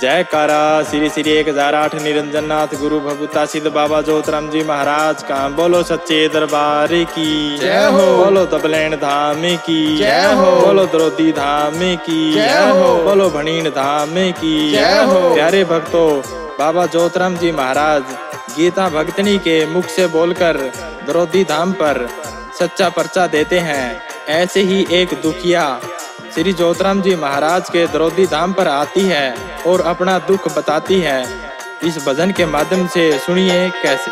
जयकारा श्री श्री एक हज़ार आठ निरंजन नाथ गुरु भगवता सिद्ध बाबा जोतराम जी महाराज का बोलो सच्चे दरबार की जय हो। बोलो तबलैन धाम की जय हो। बोलो द्रौदी धाम की जय हो। बोलो भणीन धाम की जय हो। प्यारे भक्तों बाबा जोतराम जी महाराज गीता भक्तनी के मुख से बोलकर द्रौदी धाम पर सच्चा पर्चा देते हैं ऐसे ही एक दुखिया श्री जोतराम जी महाराज के द्रौदी धाम पर आती है और अपना दुख बताती है। इस भजन के माध्यम से सुनिए कैसे।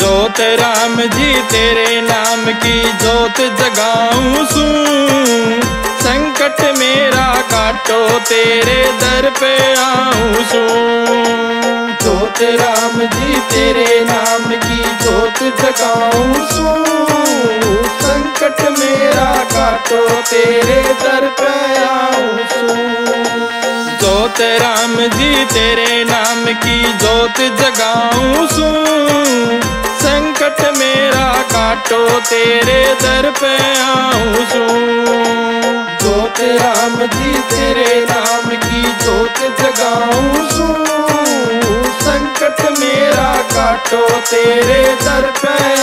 जोत राम जी तेरे नाम की जोत जगाऊं सू। संकट मेरा काटो, तेरे दर पे आऊँ सू जोत राम जी, तेरे नाम की जोत जगाऊं सू संकट मेरा काटो, तेरे दर पे आऊँ सू जोत राम जी, तेरे नाम की जोत जगाऊं सू संकट मेरा काटो, तेरे दर पे आऊँ सू। जोत राम जी, तेरे नाम की जोत जगाऊं सू। संकट मेरा काटो, तेरे दर पे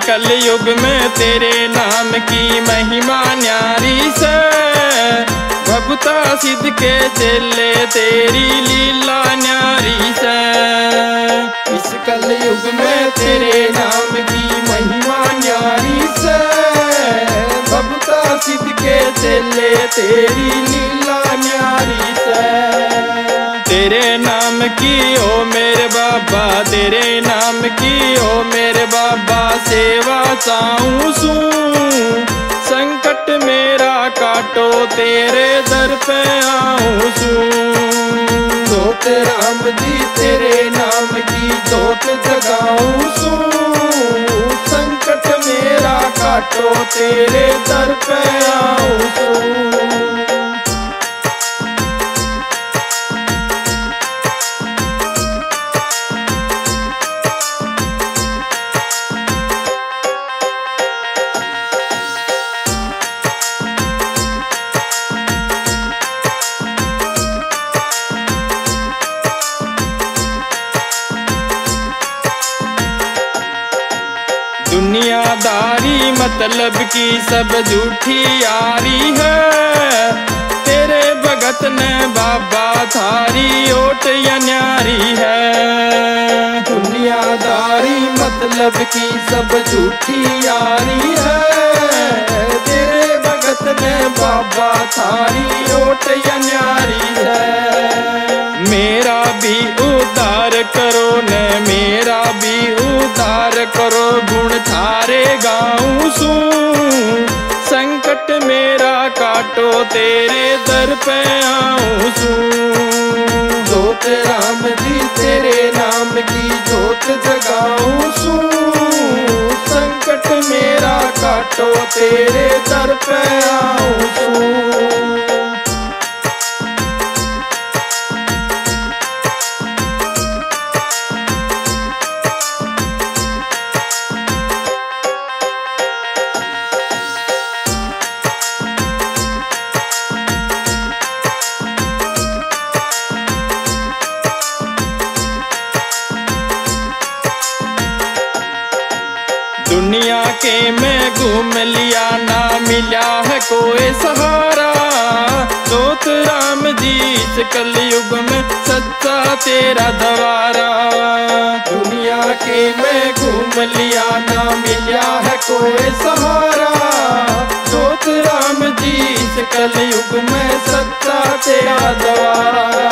इस कल युग में तेरे नाम की महिमा न्यारी से। भगता सिद्ध के चले तेरी लीला न्यारी से। इस कल युग में तेरे नाम की महिमा न्यारी से। भक्ता सिद्ध के चले तेरी लीला नाम की ओ मेरे बाबा, तेरे नाम की ओ मेरे बाबा, सेवा चाहूँ सू संकट मेरा काटो, तेरे दर पे आऊँ सू जोत राम जी, तेरे नाम की जोत जगाऊं सू संकट मेरा काटो, तेरे दर पे आऊँ सू मतलब की सब झूठी यारी है। तेरे भगत ने बाबा थारी, ओट न्यारी है। दुनियादारी मतलब की सब झूठी यारी है। मेरा काटो, तेरे दर पे आऊँ जोत राम जी, तेरे नाम की जोत जगाऊं सू। संकट मेरा काटो, तेरे दर पे आऊँ दुनिया के मैं घूम लिया, ना मिला है कोई सहारा। सोत राम जी इस कलयुग में सच्चा तेरा दवारा। दुनिया के मैं घूम लिया, ना मिला है कोई सहारा। सोत राम जी इस कलयुग में सच्चा तेरा द्वारा।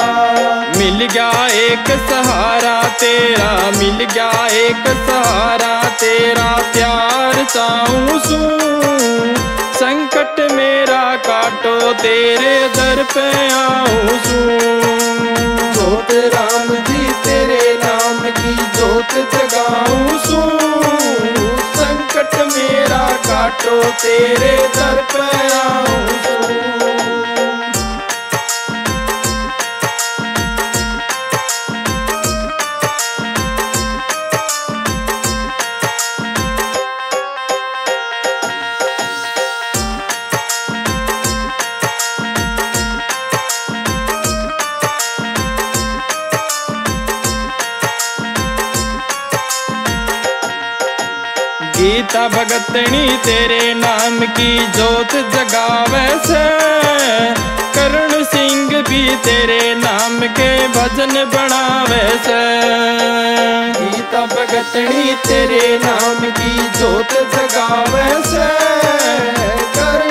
गया एक सहारा तेरा, मिल गया एक सहारा तेरा, प्यार चाहूँ सू संकट मेरा काटो, तेरे दर पे आऊँ जोत राम जी, तेरे नाम की जोत जगाऊं सू संकट मेरा काटो, तेरे दर पे गीता भगतनी, तेरे नाम की जोत जगावे से। करुण सिंह भी तेरे नाम के भजन बनावे से। सीता भगतनी, तेरे नाम की जोत जगावे से। करण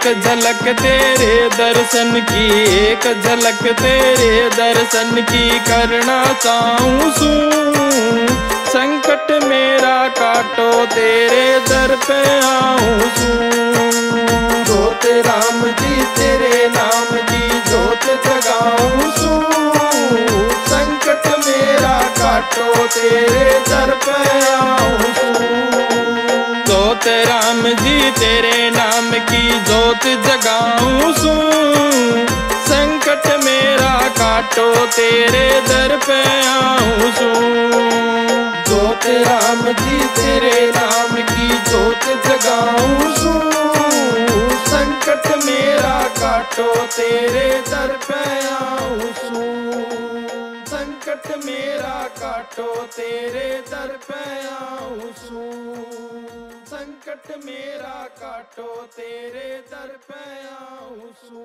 एक झलक तेरे दर्शन की, एक झलक तेरे दर्शन की करना चाहूँ सू संकट मेरा काटो, तेरे दर पे आऊँ सू जोत राम जी, तेरे नाम की जोत जगाऊं सू संकट मेरा काटो, तेरे दर पे आऊँ जोत राम जी, तेरे नाम की जोत जगाऊं। सू संकट मेरा काटो, तेरे दर पे आऊँ सू जोत राम जी, तेरे नाम की जोत जगाऊं सू संकट मेरा काटो, तेरे दर पे आऊँ सू संकट मेरा काटो, तेरे दर पे आऊँ सू संकट मेरा काटो तेरे दर पे आऊँ सू।